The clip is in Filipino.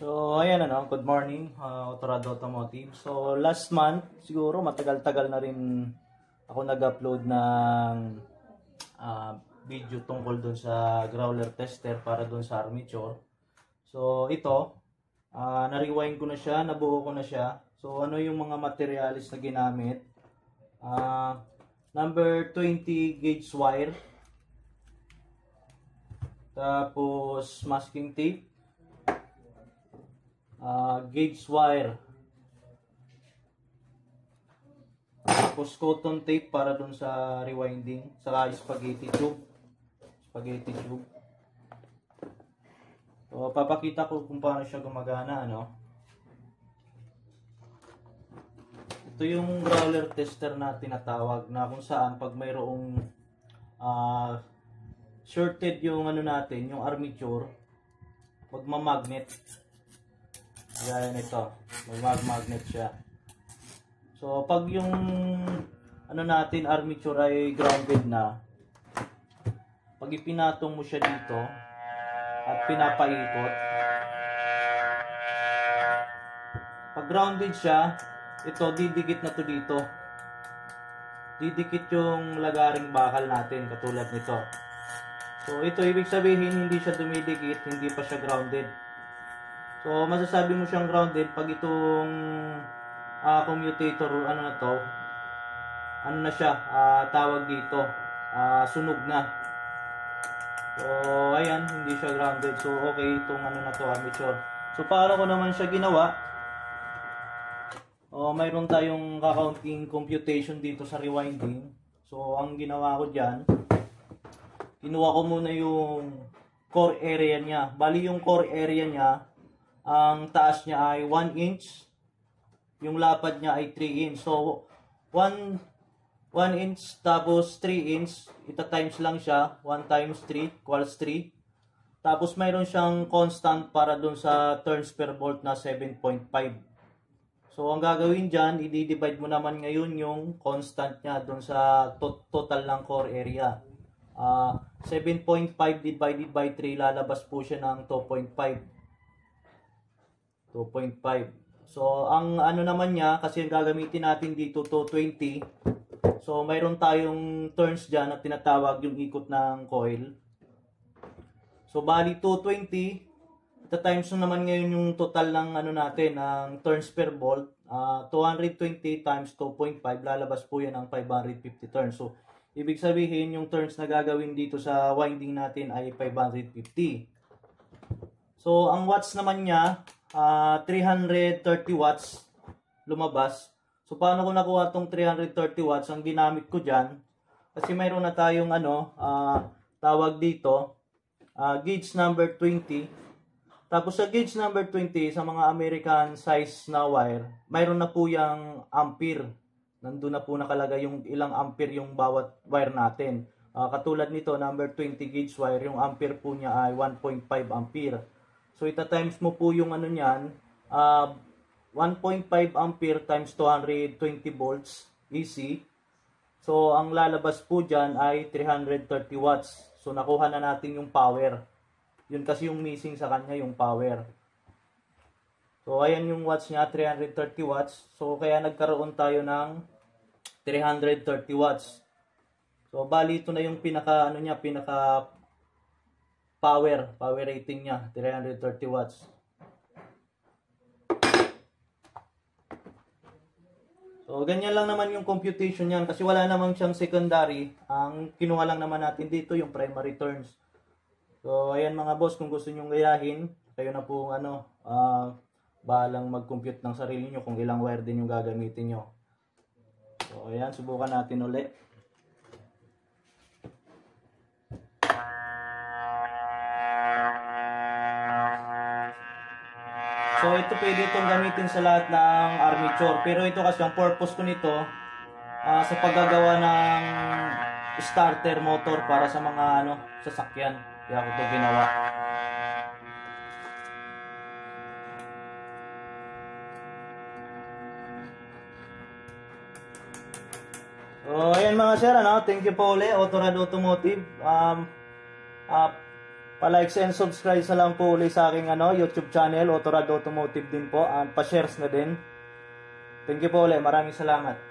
So, ayan ano, good morning, uh, Autorado Automotive. So, last month, siguro matagal-tagal na rin ako nag-upload ng uh, video tungkol dun sa growler tester para dun sa armature. So, ito, uh, na-rewind ko na siya, nabuo ko na siya. So, ano yung mga materialis na ginamit? Uh, number 20 gauge wire. Tapos, masking tape uh, gauge wire. Tapos cotton tape para dun sa rewinding. Saka spaghetti tube. Spaghetti tube. So, papakita ko kung paano siya gumagana, ano. Ito yung growler tester na tinatawag na kung saan pag mayroong uh, shorted yung ano natin, yung armature, magma-magnet Gaya nito. May mag magnet siya. So, pag yung ano natin, armature ay grounded na, pag ipinatong mo siya dito at pinapaikot, pag grounded siya, ito, didikit na to dito. Didikit yung lagaring bakal natin, katulad nito. So, ito, ibig sabihin, hindi siya dumidikit, hindi pa siya grounded. So, masasabi mo siyang grounded pag itong uh, commutator, ano na to, ano na siya, uh, tawag dito, uh, sunog na. So, ayan, hindi siya grounded. So, okay, itong ano na to, armature. So, paano ko naman siya ginawa? O, oh, mayroon tayong kakaunting computation dito sa rewinding. So, ang ginawa ko dyan, kinuha ko muna yung core area niya. Bali, yung core area niya, ang taas niya ay 1 inch. Yung lapad niya ay 3 inch. So, 1, 1 inch tapos 3 inch. Ita times lang siya. 1 times 3 equals 3. Tapos mayroon siyang constant para dun sa turns per volt na 7.5. So, ang gagawin dyan, i-divide mo naman ngayon yung constant niya dun sa to total ng core area. Uh, 7.5 divided by 3, lalabas po siya ng 2.5. 2.5. So, ang ano naman niya, kasi yung gagamitin natin dito, 220. So, mayroon tayong turns dyan na tinatawag yung ikot ng coil. So, bali 220. At times na naman ngayon yung total ng ano natin, ng turns per volt. Uh, ah, 220 times 2.5, lalabas po yan ng 550 turns. So, ibig sabihin yung turns na gagawin dito sa winding natin ay 550. So, ang watts naman niya, uh, ah, 330 watts lumabas. So, paano ko nakuha tong 330 watts? Ang ginamit ko dyan, kasi mayroon na tayong ano, uh, tawag dito, uh, gauge number 20. Tapos sa gauge number 20, sa mga American size na wire, mayroon na po yung ampere. Nandun na po nakalagay yung ilang ampere yung bawat wire natin. Uh, katulad nito, number 20 gauge wire, yung ampere po niya ay 1.5 ampere. So, ita times mo po yung ano niyan, uh, 1.5 ampere times 220 volts AC. So, ang lalabas po dyan ay 330 watts. So, nakuha na natin yung power. Yun kasi yung missing sa kanya, yung power. So, ayan yung watts niya, 330 watts. So, kaya nagkaroon tayo ng 330 watts. So, bali ito na yung pinaka, ano niya, pinaka power, power rating niya, 330 watts. So, ganyan lang naman yung computation niyan kasi wala namang siyang secondary. Ang kinuha lang naman natin dito yung primary turns. So, ayan mga boss, kung gusto niyo gayahin, kayo na po ano, uh, bahalang mag-compute ng sarili niyo kung ilang wire din yung gagamitin niyo. So, ayan, subukan natin ulit. So ito pwede itong gamitin sa lahat ng armature. Pero ito kasi ang purpose ko nito uh, sa paggagawa ng starter motor para sa mga ano sasakyan. Kaya ko ito ginawa. So, ayan mga sir, ano? thank you po ulit, Autorad Automotive. Um, uh, Pa-like and subscribe sa lang po ulit sa aking ano, YouTube channel, Autorad Automotive din po. At pa-shares na din. Thank you po ulit. Maraming salamat.